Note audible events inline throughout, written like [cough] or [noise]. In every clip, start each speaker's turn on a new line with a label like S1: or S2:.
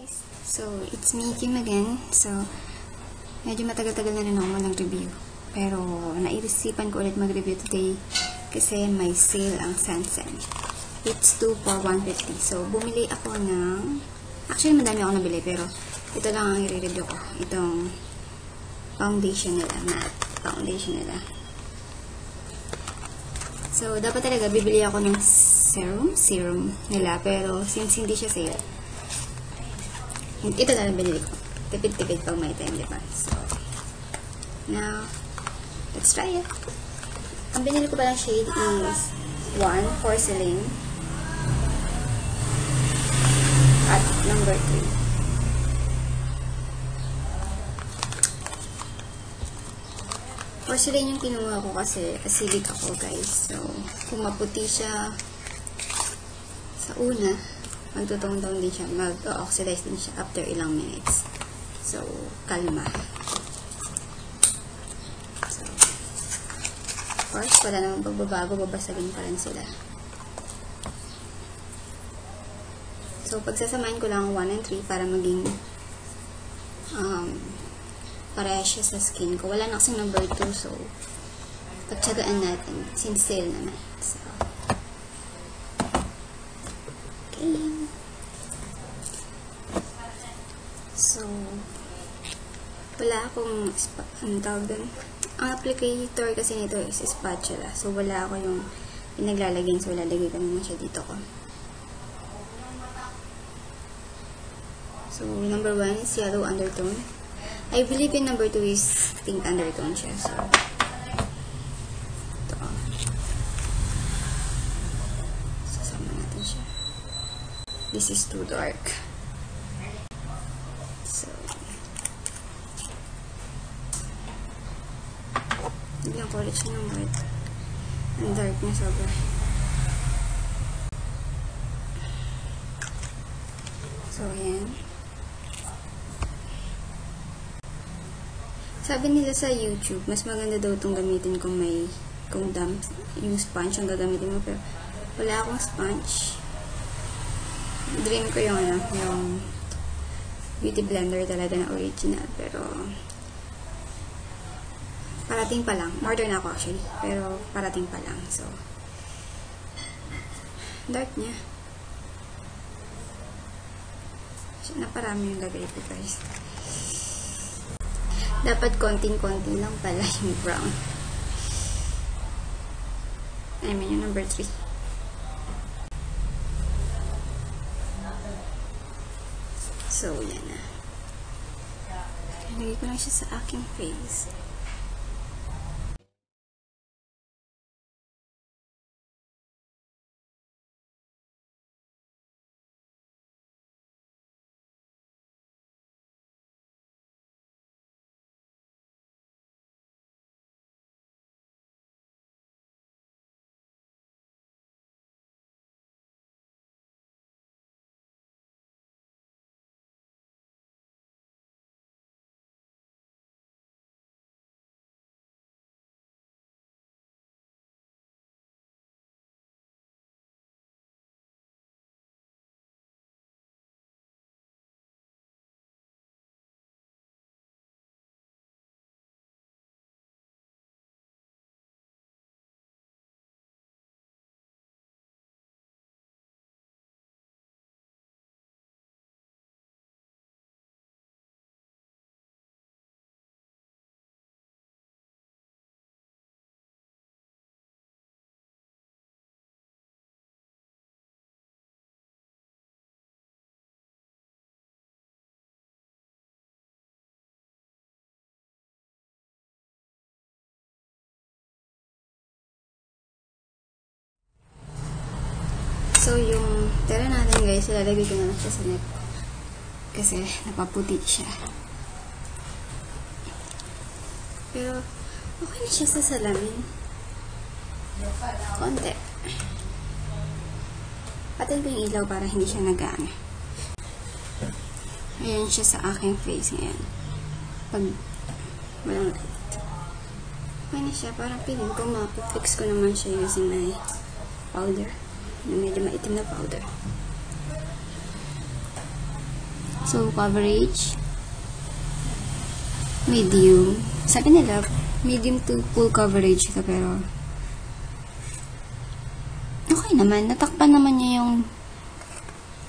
S1: guys! So, it's me, Kim again. So, medyo matagal-tagal na rin ako walang review. Pero, nairisipan ko ulit mag-review today kasi may sale ang Sansen. It's 2 for 150. So, bumili ako ng... Actually, madami ako nabili pero ito lang ang i-review ko. Itong foundation nila, matte foundation nila. So, dapat talaga bibili ako ng serum, serum nila. Pero, since hindi siya sale, ito na lang binili ko. Tipid-tipid pag may time, di? So, now, let's try it. Ang binili ko palang shade is 1, porcelain. At number 3. Porcelain yung kinuha ko kasi acidic ako, guys. So, kung maputi siya sa una, magtutong down din siya, mag-oxidize din siya after ilang minutes. So, kalma. So, of course, wala namang pagbabago, babasagin pa rin sila. So, pagsasamahin ko lang 1 and 3 para maging um, pareha siya sa skin ko. Wala na kasing number 2, so pagtsagaan natin since sale naman. So, okay. So, wala akong, ano tawag dun? Ang applicator kasi nito is spatula. So, wala ako yung pinaglalagyan. So, lalagay ko naman siya dito ko. So, number one is yellow undertone. I believe in number two is pink undertone siya. So, ito. Sasama natin siya. This is too dark. So, bigyan ko ulit siya ng white. Ang dark na sobra. So, ayan. Sabi nila sa YouTube, mas maganda daw itong gamitin kung may, kung damp, yung sponge ang gagamitin mo. Pero, wala akong sponge. Dream ko yung, ano, yung beauty blender talaga na original. Pero, parating pa lang. Order na ako actually. Pero, parating pa lang. So, dark niya. Naparami yung lagay ko guys. Dapat konting-konti lang pala yung brown. I mean, yung number 3. So, yan na. Lagay ko lang siya sa aking face. So, yung tera natin guys, ilalagay ko na lang sa net. Kasi, napaputi siya. Pero, okay siya sa salamin. Konti. Patin ko yung ilaw para hindi siya nagaan. Ayan siya sa aking face ngayon. Pag, walang light. Okay na siya. Parang piling ko, mapifix ko naman siya using my powder na medyo maitim na powder. So, coverage. Medium. Sabi nila, medium to full coverage ito, pero okay naman. Natakpan naman niya yung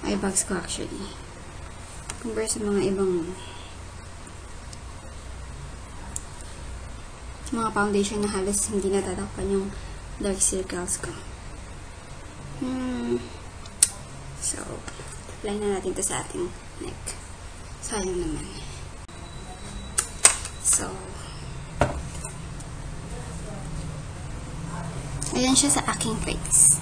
S1: eye bags ko actually. Compare sa mga ibang mga foundation na halos hindi natatakpan yung dark circles ko. Hmm. So, apply na natin to sa ating neck. Sayang naman. So, ayan siya sa aking face.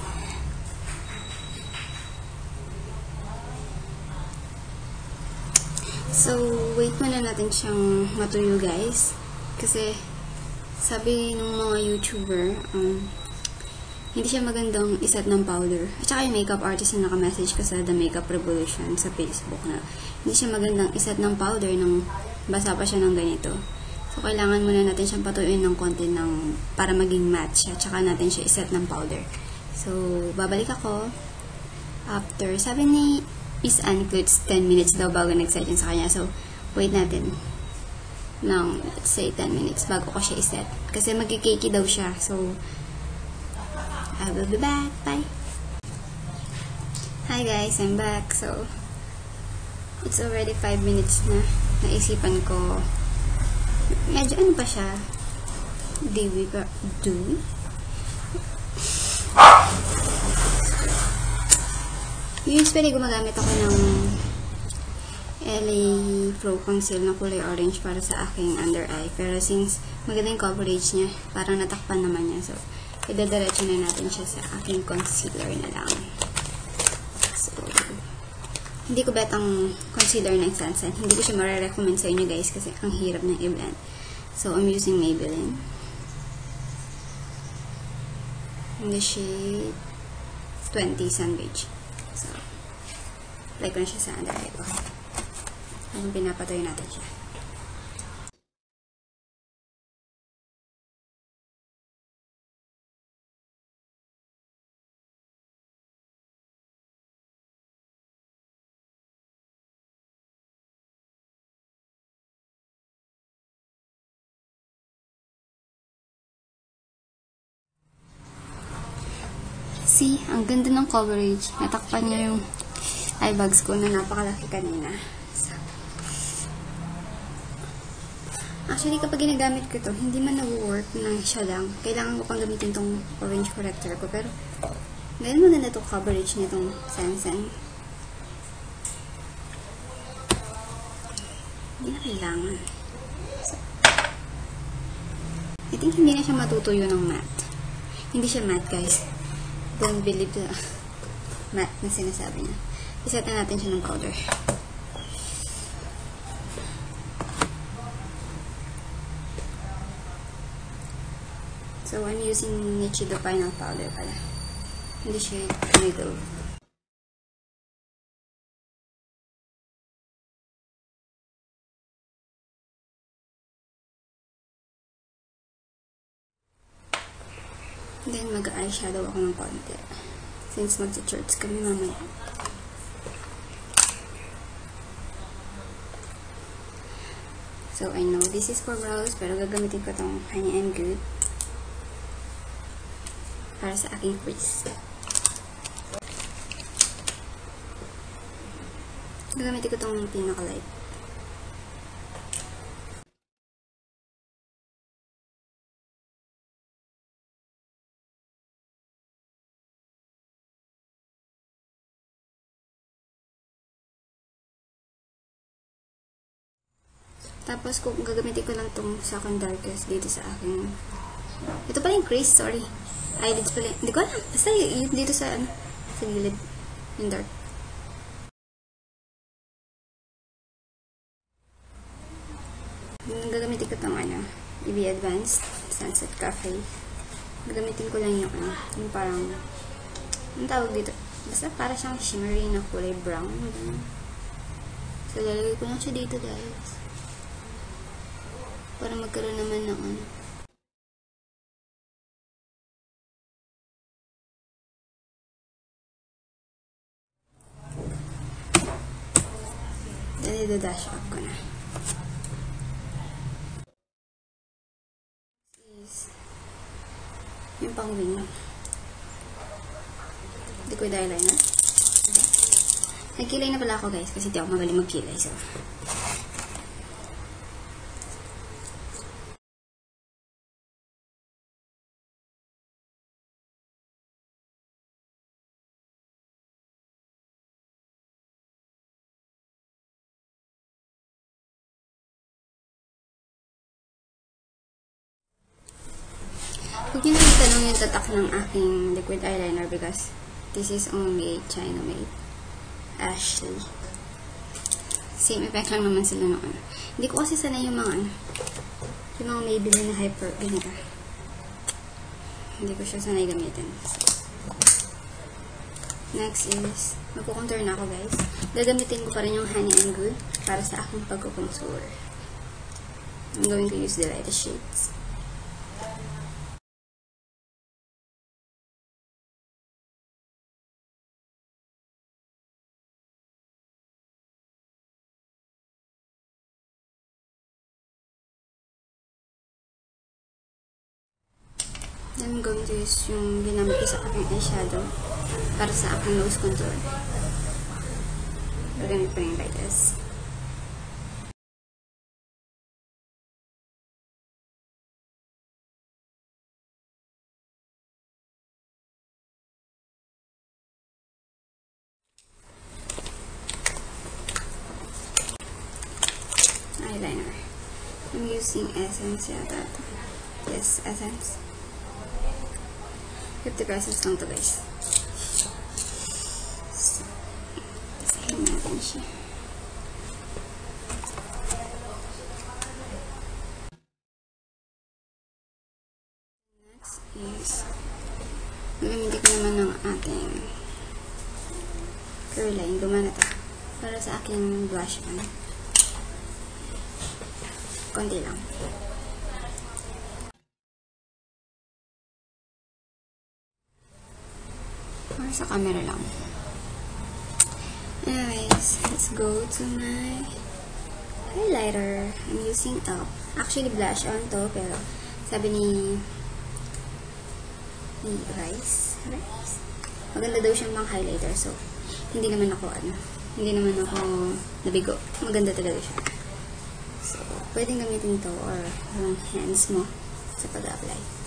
S1: So, wait muna natin siyang matuyo guys. Kasi, sabi ng mga YouTuber, um, hindi siya magandang isat ng powder. At saka yung makeup artist na naka-message ko sa The Makeup Revolution sa Facebook na hindi siya magandang isat ng powder nang basa pa siya ng ganito. So, kailangan muna natin siyang patuyuin ng konti ng, para maging matte siya. Tsaka natin siya isat ng powder. So, babalik ako after, sabi ni Miss Anne Klutz, 10 minutes daw bago nag-set sa kanya. So, wait natin ng, let's say, 10 minutes bago ko siya iset. Kasi magkikakey daw siya. So, I will be back. Bye! Hi guys, I'm back. So, it's already 5 minutes na. Naisipan ko, medyo ano pa siya, dewy pa, dewy? Usually, gumagamit ako ng LA Pro Conceal na kulay orange para sa aking under eye. Pero since maganda yung coverage niya, parang natakpan naman niya. So, idadiretso na natin siya sa aking concealer na lang. So, hindi ko bet ang concealer ng Sunset. Hindi ko siya marirecommend sa inyo guys kasi ang hirap ng i-blend. So, I'm using Maybelline. In the shade 20 Sun Beige. So, apply ko na siya sa under eye ko. Habang pinapatuloy natin siya. Ang ganda ng coverage. Natakpan niya yung eye bags ko na napakalaki kanina. So, actually, kapag ginagamit ko to, hindi man nag-work na siya lang. Kailangan ko pang gamitin tong orange corrector ko. Pero, ngayon maganda to coverage nitong Sansan. Hindi na kailangan. So, I think hindi na siya matutuyo ng matte. Hindi siya matte, guys. Don't believe the matte na sinasabi niya. Iset na natin siya ng powder. So, I'm using Nichido Final Powder pala. Hindi siya middle. Mag-eyeshadow ako ng konti. Since magsa-church kami mamaya. So, I know this is for brows, pero gagamitin ko tong Honey and Good para sa aking crease. Gagamitin ko tong pinaka-light. Tapos, kung gagamitin ko lang itong second darkest dito sa aking... Ito pala yung crease, sorry. Eyelids pala. Hindi ko alam. Basta yung dito sa, ano, sa gilid. Yung dark. Gagamitin ko itong, ano, EB Advanced Sunset Cafe. Gagamitin ko lang yung, ano, yung parang, ang tawag dito? Basta para siyang shimmery na kulay brown. So, lalagay ko lang siya dito, guys para magkaroon naman ng ano. Then, i-dash up ko na. Is yung pang wing. Liquid eyeliner. Nagkilay na pala ako guys kasi di ako magaling magkilay. So, aking liquid eyeliner because this is only China made. Ashley. Same effect lang naman sila noon. Hindi ko kasi sanay yung mga ano, yung mga Maybelline na hyper, ganito. Hindi ko siya sanay gamitin. Next is, magkukontour na ako guys. Gagamitin ko pa rin yung Honey and Good para sa aking pagkukontour. I'm going to use the lightest shades. Use yung ginamit ko sa aking eyeshadow para sa aking nose contour. Gagamit ko yung lightest. Eyeliner. I'm using Essence yata. Yes, Essence. 50 pesos lang to guys. Next is, ko naman ng ating curl line. Gumana to. Para sa aking blush on. Konti lang. Sa camera lang. Anyways, let's go to my highlighter. I'm using up. Actually, blush on to, pero sabi ni ni Rice. Rice? Maganda daw siyang pang highlighter. So, hindi naman ako, ano, hindi naman ako nabigo. Maganda talaga siya. So, pwedeng gamitin to or yung hands mo sa pag-apply.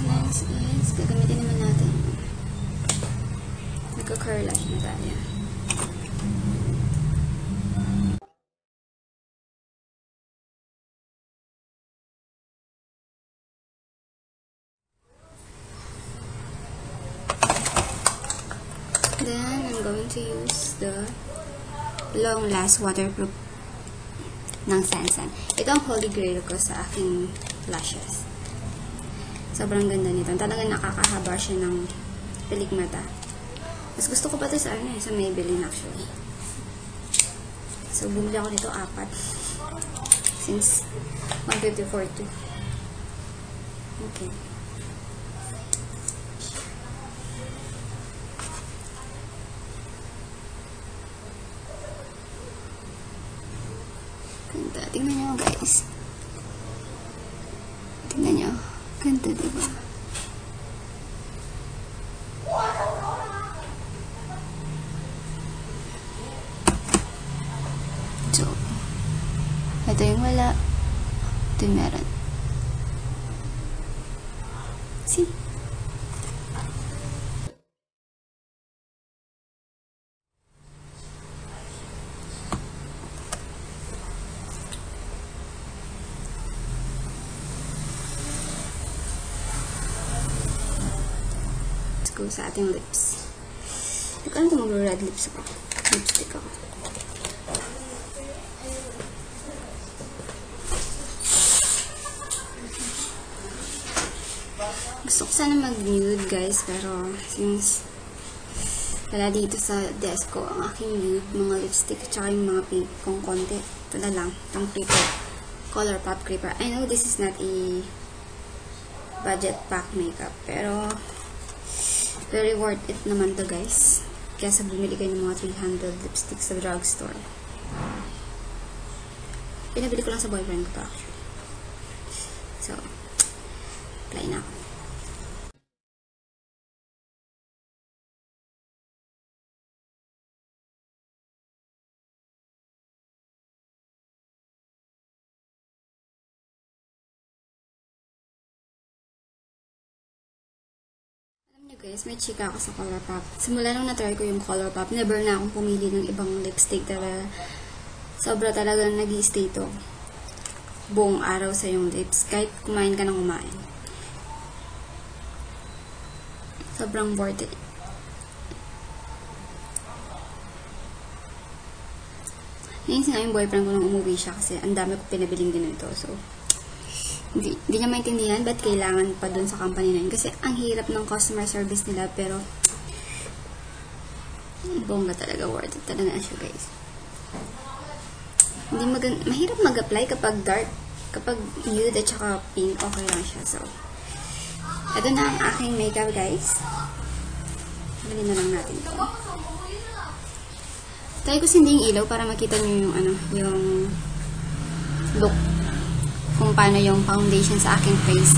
S1: Next is, gagamitin naman natin. Nagka-curl lash na tayo. Then, I'm going to use the long last waterproof ng Sansan. Ito ang holy grail ko sa aking lashes. Sobrang ganda nito. Talagang nakakahaba siya ng pilik mata. Mas gusto ko pa ito sa ano eh, sa Maybelline actually. So, bumili ako nito apat. Since 154 Okay. Ganda. Tingnan nyo guys. Tingnan nyo. Ganda, diba? So, ito yung wala. Ito yung meron. See? Let's go sa ating lips. Hindi ko alam kung mag-red lips ako. Lipstick ako. Gusto ko sana mag-nude guys, pero since wala dito sa desk ko ang aking nude, mga lipstick, at yung mga pink kong konti. Ito na lang, itong paper. Color Pop Creeper. I know this is not a budget pack makeup, pero very worth it naman to guys. Kaya sa bumili kayo ng mga 300 lipsticks sa drugstore. Pinabili ko lang sa boyfriend ko to actually. So, apply na ako. Guys, may chika ako sa Colourpop. Simula nung na-try ko yung Colourpop, never na akong pumili ng ibang lipstick. Talaga, sobra talaga nag stay to buong araw sa yung lips. Kahit kumain ka ng kumain. Sobrang worth it. Nainis nga yung boyfriend ko nung umuwi siya kasi ang dami ko pinabiling din ito. So, hindi, hindi niya maintindihan ba't kailangan pa dun sa company na yun. Kasi ang hirap ng customer service nila pero bongga talaga worth it talaga siya guys. Hindi magan mahirap mag-apply kapag dark. Kapag nude at saka pink, okay lang siya. So, ito na ang aking makeup guys. Bili na lang natin ito. Try ko sinding ilaw para makita niyo yung ano, yung look kung paano yung foundation sa aking face.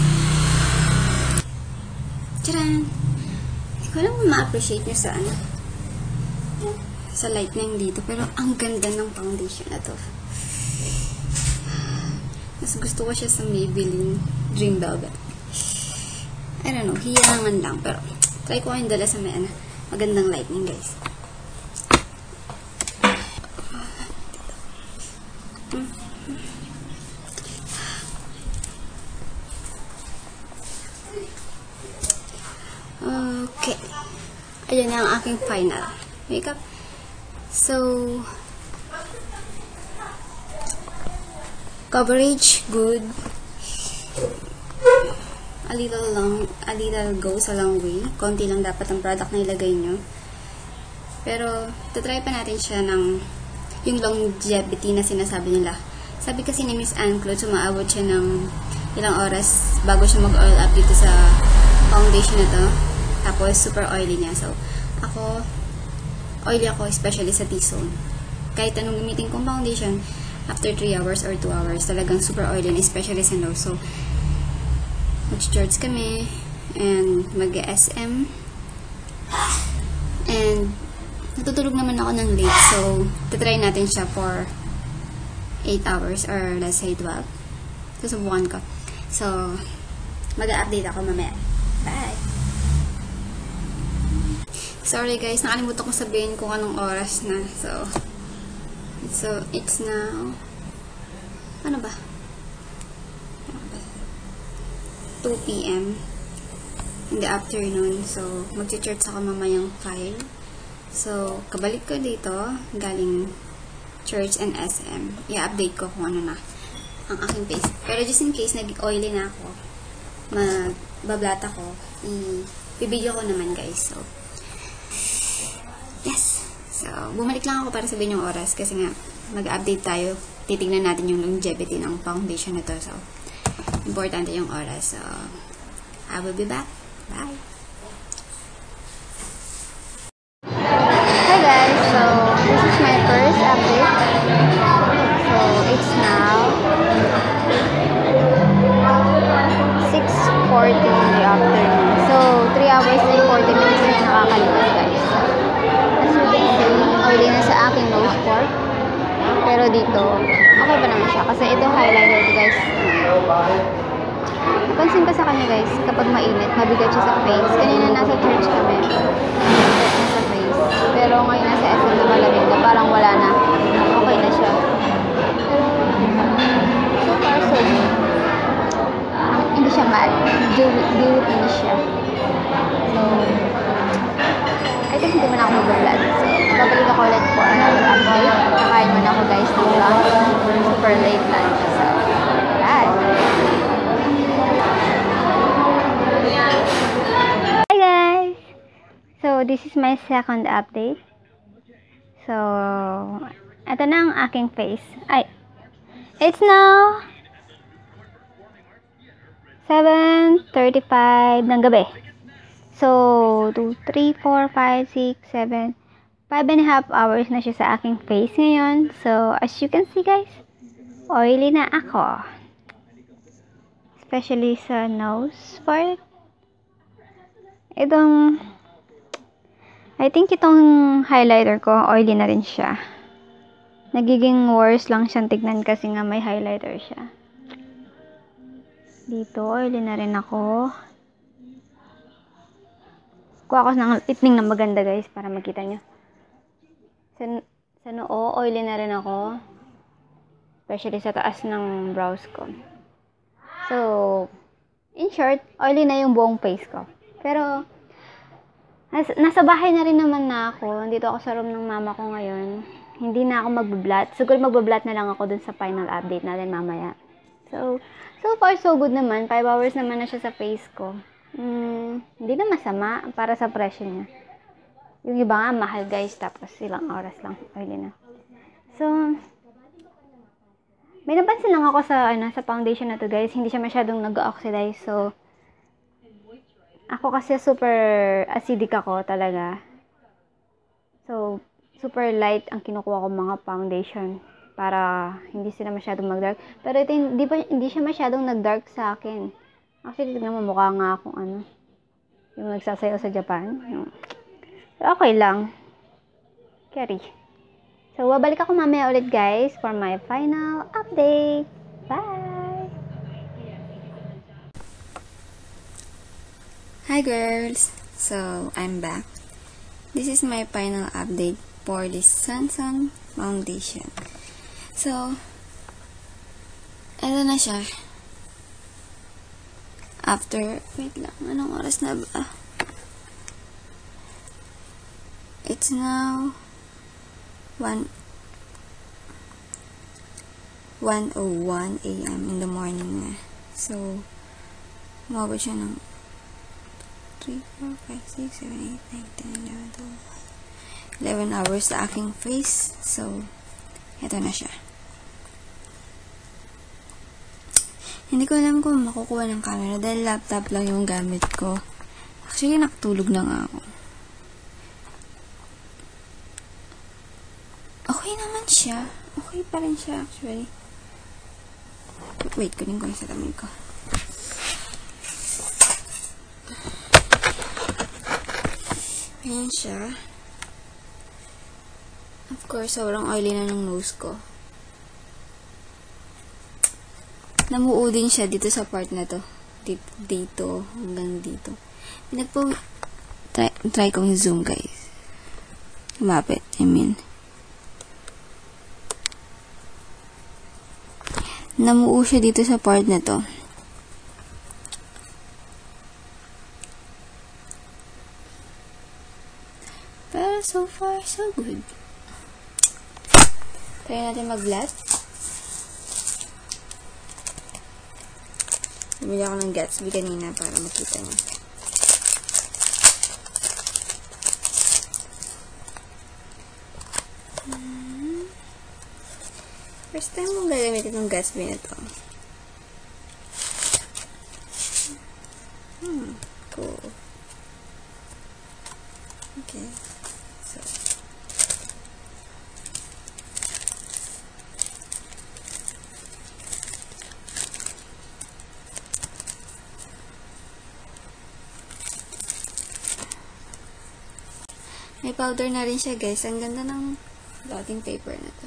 S1: Tcharan! Hindi ko alam kung ma-appreciate nyo sa ano, sa light na dito. Pero ang ganda ng foundation na to. Mas gusto ko siya sa Maybelline Dream Velvet. I don't know, hiyangan lang. Pero try ko yung dala sa may ano, magandang lightning guys. Okay. Ayan na ang aking final makeup. So, coverage, good. A little long, a little goes a long way. Konti lang dapat ang product na ilagay nyo. Pero, tatry pa natin siya ng yung longevity na sinasabi nila. Sabi kasi ni Miss Anne Claude, sumaabot siya ng ilang oras bago siya mag-oil up dito sa foundation na to. Tapos, super oily niya. So, ako, oily ako, especially sa T-zone. Kahit anong gamitin kong foundation, after 3 hours or 2 hours, talagang super oily especially sa nose. So, mag-shorts kami, and mag-SM. And, natutulog naman ako ng late, so, tatry natin siya for 8 hours, or let's say 12. Susubukan ko. So, mag-update ako mamaya. Bye! Sorry guys, nakalimutan ko sabihin kung anong oras na. So, so it's now, ano ba? 2 p.m. in the afternoon. So, mag-church ako mamayang 5. So, kabalik ko dito, galing church and SM. I-update ko kung ano na ang aking face. Pero just in case nag-oily na ako, magbablata ko, i-video ko naman guys. So. So, bumalik lang ako para sabihin yung oras kasi nga, mag-update tayo. Titignan natin yung longevity ng foundation na to. So, importante yung oras. So, I will be back. Bye! Mag-vlog. So, babalik ako ulit for another update. Kakain muna ako guys lunch. Super late lunch. So, bye! Hi guys! So, this is my second update. So, ito na ang aking face. Ay, it's now 7.35 ng gabi. So, 2, 3, 4, 5, 6, 7, 5 and a half hours na siya sa aking face ngayon. So, as you can see guys, oily na ako. Especially sa nose part. Itong, I think itong highlighter ko, oily na rin siya. Nagiging worse lang siyang tignan kasi nga may highlighter siya. Dito, oily na rin ako. Kuha ko ng lipning na maganda guys para makita nyo. Sa, sa noo, oily na rin ako. Especially sa taas ng brows ko. So, in short, oily na yung buong face ko. Pero, nas, nasa bahay na rin naman na ako. Dito ako sa room ng mama ko ngayon. Hindi na ako magbablat. Siguro magbablat na lang ako dun sa final update natin mamaya. So, so far so good naman. 5 hours naman na siya sa face ko. Mm, hindi na masama para sa presyo niya. Yung iba nga, mahal guys, tapos ilang oras lang, oily na. So, may napansin lang ako sa, ano, sa foundation na to guys, hindi siya masyadong nag-oxidize, so, ako kasi super acidic ako talaga. So, super light ang kinukuha ko mga foundation para hindi sila masyadong mag-dark. Pero ito, hindi, pa, hindi siya masyadong nag-dark sa akin. Actually, tignan mo, mukha nga akong ano, yung nagsasayaw sa Japan. Yung, pero okay lang. Carry. So, babalik ako mamaya ulit guys for my final update. Bye! Hi girls! So, I'm back. This is my final update for this Sansan Foundation. So, eto na siya. After, wait lang, anong oras na ba? It's now 1 1.01 a.m. in the morning na. So, umabot siya ng 3, 4, 5, 6, 7, 8, 9, 10, 11, 12, 11 hours sa aking face. So, ito na siya. Hindi ko alam kung makukuha ng camera dahil laptop lang yung gamit ko. Actually, nakatulog na nga ako. Okay naman siya. Okay pa rin siya actually. Wait, kunin ko yung salamin ko. Ayan siya. Of course, sobrang oily na ng nose ko. Namuo din siya dito sa part na to. Dito, dito hanggang dito. Pinagpo... Try, try kong zoom, guys. Lumapit, I mean. Namuo siya dito sa part na to. Pero so far, so good. Try natin mag-blot. Bumili ako ng Gatsby kanina para makita niyo. Hmm. First time kong gagamitin ng Gatsby na to. Hmm, cool. Okay. So, May powder na rin siya, guys. Ang ganda ng blotting paper na to.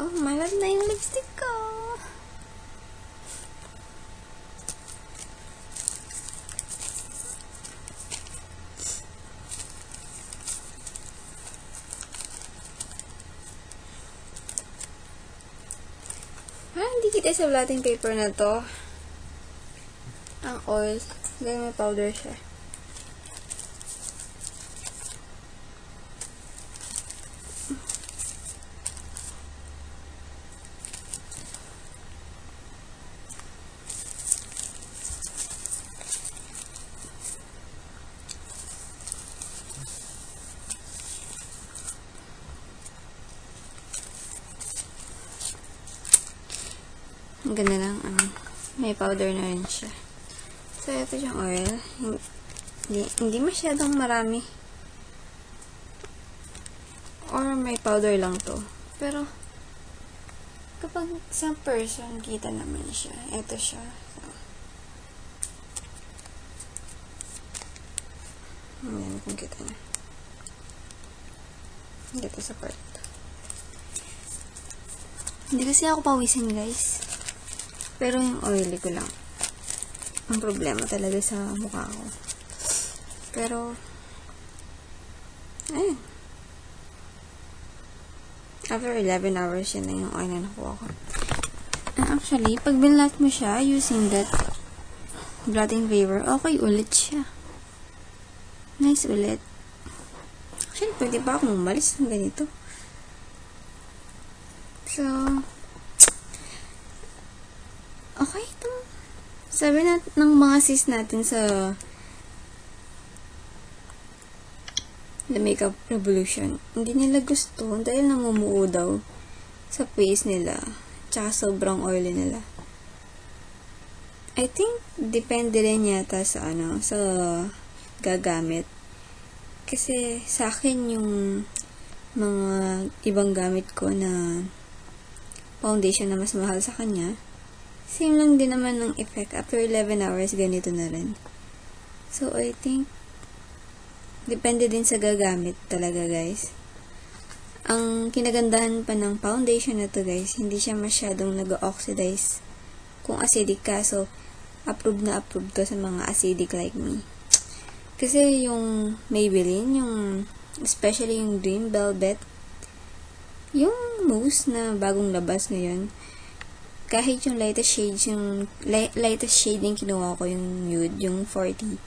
S1: Oh, malat na yung lipstick ko. Ah, hindi kita sa blotting paper na to oil. Hanggang may powder siya. Ang ganda lang. Um, ano, may powder na rin siya. So, ito siyang oil. Hindi, hindi masyadong marami. Or may powder lang to. Pero, kapag sa person, kita naman siya. Ito siya. So, Ayan, kung kita na. Dito sa part. Hindi kasi ako pawisin, guys. Pero yung oily ko lang. Ang problema talaga sa mukha ko. Pero, ayun. After 11 hours, yan na yung oil na nakuha ko. And actually, pag binlat mo siya using that blotting paper, okay ulit siya. Nice ulit. Actually, pwede pa akong umalis ng ganito. So, okay ito. Sabi nat ng mga sis natin sa The Makeup Revolution, hindi nila gusto dahil namumuo daw sa face nila. Tsaka sobrang oily nila. I think, depende rin yata sa ano, sa gagamit. Kasi sa akin yung mga ibang gamit ko na foundation na mas mahal sa kanya, same lang din naman ng effect. After 11 hours, ganito na rin. So, I think, depende din sa gagamit talaga, guys. Ang kinagandahan pa ng foundation na to, guys, hindi siya masyadong nag-oxidize kung acidic ka. So, approved na approved to sa mga acidic like me. Kasi yung Maybelline, yung especially yung Dream Velvet, yung mousse na bagong labas ngayon, kahit yung lightest shade, yung light, lightest shade yung kinuha ko, yung nude, yung 40,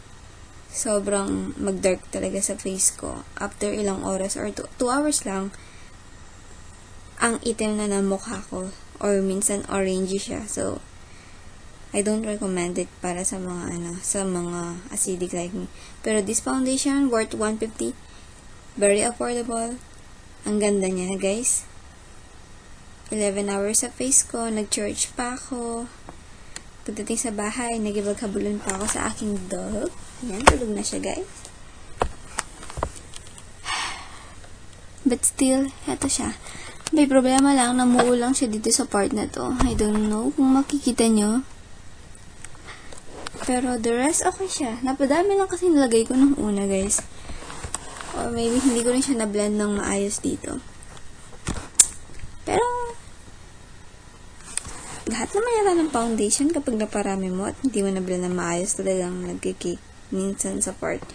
S1: sobrang mag-dark talaga sa face ko. After ilang oras or 2 hours lang, ang itim na ng mukha ko. Or minsan orangey siya. So, I don't recommend it para sa mga ano, sa mga acidic like me. Pero this foundation worth 150. Very affordable. Ang ganda niya, guys. 11 hours sa face ko. Nag-church pa ako. Pagdating sa bahay, nagibaghabulon pa ako sa aking dog. Ayan, tulog na siya, guys. [sighs] But still, eto siya. May problema lang, namuo lang siya dito sa part na to. I don't know kung makikita nyo. Pero the rest, okay siya. Napadami lang kasi nilagay ko nung una, guys. Or maybe hindi ko rin siya na-blend ng maayos dito. Pero, lahat naman yata ng foundation kapag naparami mo at hindi mo na-blend ng maayos, talagang nagkikik minsan sa part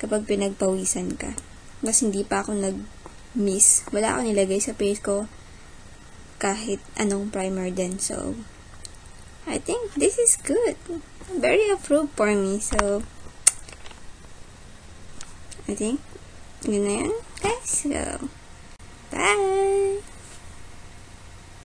S1: kapag pinagpawisan ka. Mas hindi pa ako nag-miss. Wala ako nilagay sa face ko kahit anong primer din. So, I think this is good. Very approved for me. So, I think, yun na yun, guys. So, bye!